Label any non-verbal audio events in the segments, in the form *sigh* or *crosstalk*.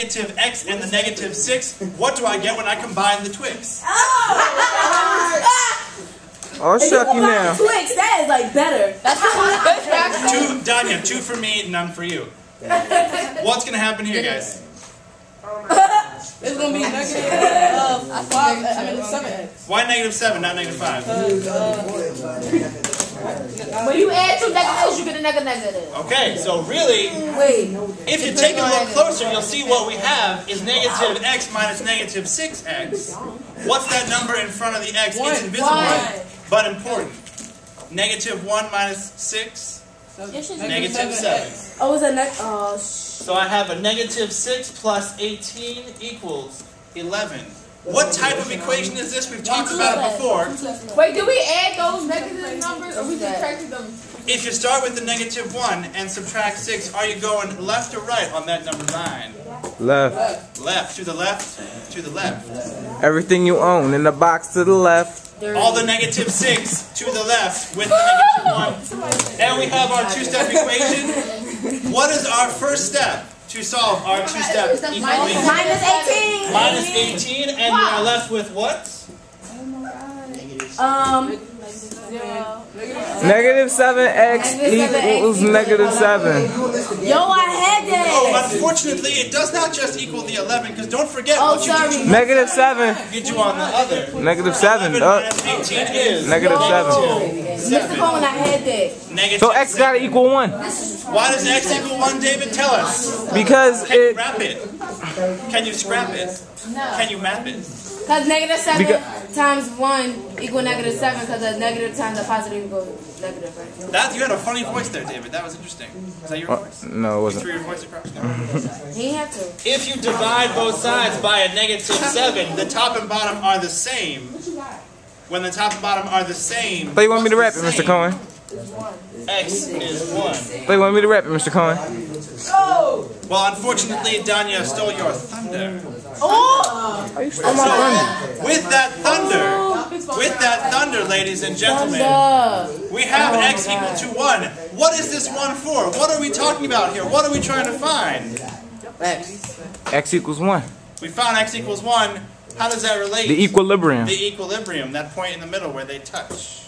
negative x and the negative 6, what do I get when I combine the twigs? *laughs* Oh, shuck you now. Twix, that is like better. That's the Two, Danya, two for me, and none for you. *laughs* What's going to happen here, guys? It's gonna be negative uh, five. I mean seven. Why negative 7, not negative 5? When you add two negatives, you get a negative negative. Okay, so really, Wait. if you take a look closer, you'll see what we have is negative x minus negative 6x. What's that number in front of the x? It's invisible, One. but important. Negative 1 minus 6, negative 7. Oh, was that next? Oh, uh, sh- So I have a negative 6 plus 18 equals 11. What type of equation is this? We've talked about it before. Wait, did we add those negative numbers or we subtracted them? If you start with the negative 1 and subtract 6, are you going left or right on that number line? Left. Left, to the left, to the left. Everything you own in the box to the left. All the negative 6 to the left with the negative 1. And we have our two-step equation. What is our first step to solve our two-step equation? minus 18. Minus 18, and we are left with what? Um, Negative 7x equals negative 7. yo, I had Oh, that. unfortunately, it does not just equal the 11, because don't forget Oh, what you sorry. do, Negative 7. you on the other. Negative 7. 11 Uh, minus 18 is negative 7. Mr. Cohen, I had that. negative So x gotta equal 1. Why does x equal 1, David? Tell us. Because Can you it. wrap it? Can you scrap it? Can you map it? Because negative 7 Because- times 1 equal negative 7 because a negative times a positive equal negative, right? That You had a funny voice there, David. That was interesting. Is that your uh, voice? No, it You wasn't. threw your voice across? *laughs* He had to. If you divide both sides by a negative 7, the top and bottom are the same. When the top and bottom are the same. But you want me to rap it, Mr. same? Cohen? X is 1. But you want me to rap it, Mr. Cohen? Well, unfortunately, Danya stole your thunder. Oh! How you stole thunder? So, with that thunder, with that thunder, ladies and gentlemen, we have oh, x equal to 1. What is this 1 for? What are we talking about here? What are we trying to find? X. X equals 1. We found x equals 1. How does that relate? The equilibrium. The equilibrium, that point in the middle where they touch.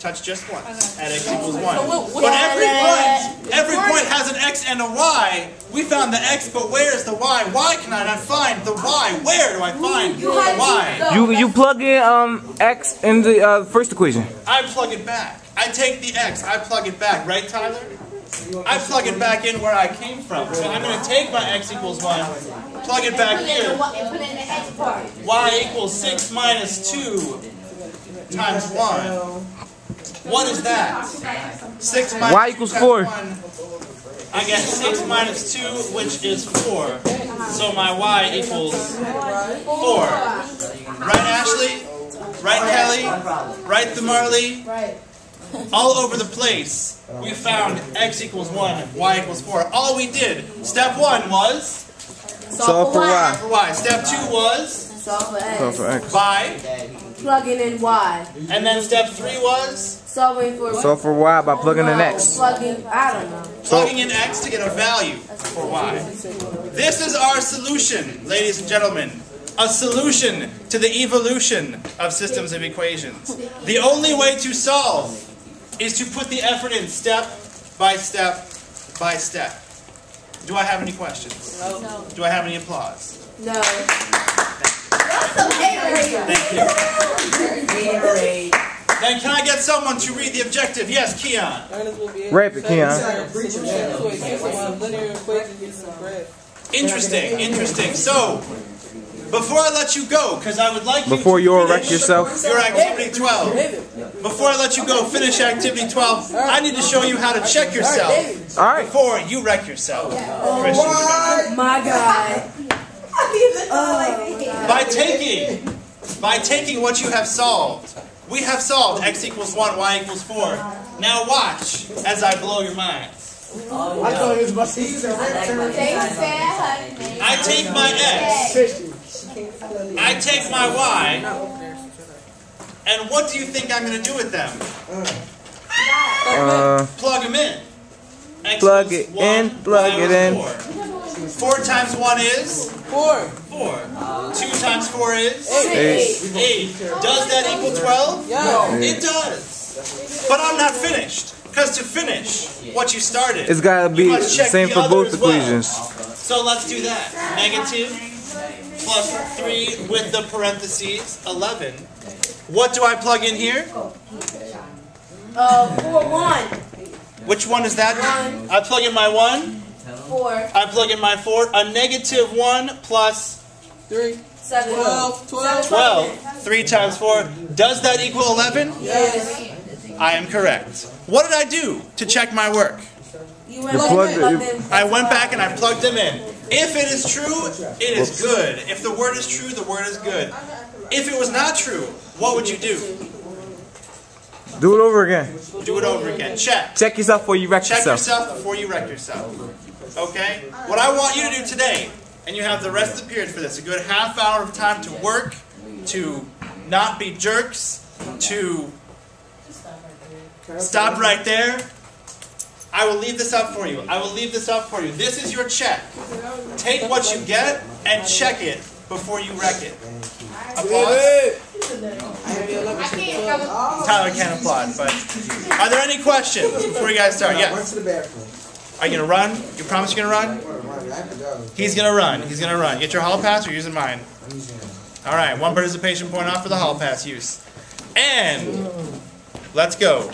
Touch just once at x equals 1. But every point, every point has an x and a y. We found the x, but where is the y? Why can I not find the y? Where do I find the y? You you plug in um x in the uh, first equation. I plug it back. I take the x, I plug it back, right, Tyler? I plug it back in where I came from. So I'm going to take my x equals 1, plug it back here. y equals 6 minus 2 times 1. What is that? 6 minus Y equals 4. 1. I get 6 minus 2, which is 4. So my y equals 4. Right, Ashley? Right, Kelly? Right, the Marley? Right. all over the place, we found x equals 1, y equals 4. All we did, step 1 was Solve for y. for y. Step 2 was Solve for Solve X. for x. by, Plugging in Y. and then step 3 was Solving for Solve for y by plugging in x. Plugging, I don't know. plugging in x to get a value for y. This is our solution, ladies and gentlemen. A solution to the evolution of systems of equations. The only way to solve is to put the effort in step by step by step. Do I have any questions? No. Do I have any applause? No. Thank you. Then can I get someone to read the objective? Yes, Keon. Rap it, Keon. Interesting, interesting. So, before I let you go, because I would like you Before to you finish erect yourself. your activity 12. Before I let you go finish activity 12, I need to show you how to check yourself All right. before you wreck yourself. Christian. Oh my God. Oh by taking, by taking what you have solved, we have solved x equals 1, y equals 4. Now watch as I blow your mind. I thought he was minds. I take my x, I take my y, and what do you think I'm going to do with them? Uh, Plug them in. X Plug it one, in, plug it in. Four. Four times one is Four. four. Two times four is Eight. eight. Does that equal twelve? Yeah. It does. But I'm not finished. Because to finish what you started, It's gotta be the same the for both as well. equations. So let's do that. Negative plus 3 with the parentheses, 11. What do I plug in here? Uh, four, one, Which one is that? One. I plug in my 1. four, I plug in my 4. A negative 1 plus Three. seven, Twelve. Twelve. 12. 3 times 4. Does that equal 11? Yes. I am correct. What did I do to check my work? You went plugged it- in. I went back and I plugged them in. If it is true, it is good. If the word is true, the word is good. If it was not true, what would you do? Do it over again. Do it over again. Check. Check yourself before you wreck Check yourself. Check yourself before you wreck yourself. Okay? What I want you to do today, and you have the rest of the period for this, a good half hour of time to work, to not be jerks, to stop right there. I will leave this up for you. I will leave this up for you. This is your check. Take what you get and check it before you wreck it. Applause. Tyler can't applaud, but are there any questions before you guys start? Bathroom. Are you gonna run? You promise you're gonna run? He's gonna run. He's gonna run. Get your hall pass or using mine. All right, one participation point off for the hall pass use. And let's go.